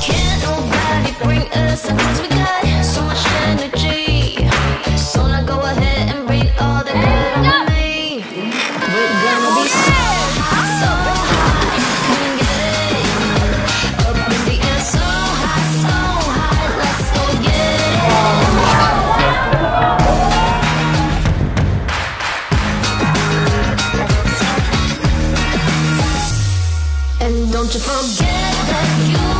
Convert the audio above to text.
Can't nobody bring us up Don't you forget that you.